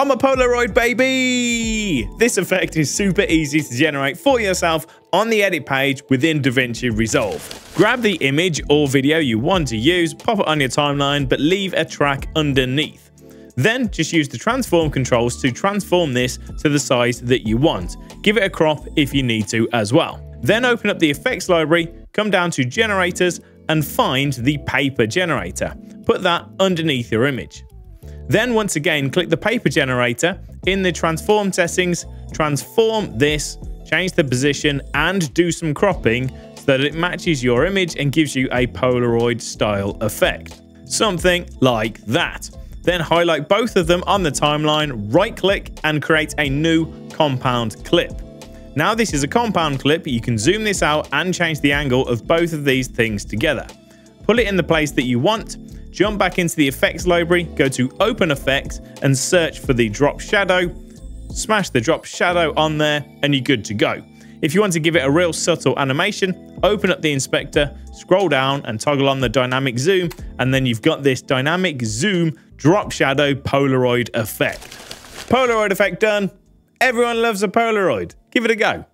I'm a Polaroid baby! This effect is super easy to generate for yourself on the edit page within DaVinci Resolve. Grab the image or video you want to use, pop it on your timeline, but leave a track underneath. Then just use the transform controls to transform this to the size that you want. Give it a crop if you need to as well. Then open up the effects library, come down to generators and find the paper generator. Put that underneath your image. Then once again, click the paper generator in the transform settings, transform this, change the position and do some cropping so that it matches your image and gives you a Polaroid style effect. Something like that. Then highlight both of them on the timeline, right click and create a new compound clip. Now this is a compound clip, you can zoom this out and change the angle of both of these things together. Pull it in the place that you want, jump back into the effects library, go to open effects and search for the drop shadow, smash the drop shadow on there and you're good to go. If you want to give it a real subtle animation, open up the inspector, scroll down and toggle on the dynamic zoom and then you've got this dynamic zoom drop shadow Polaroid effect. Polaroid effect done. Everyone loves a Polaroid. Give it a go.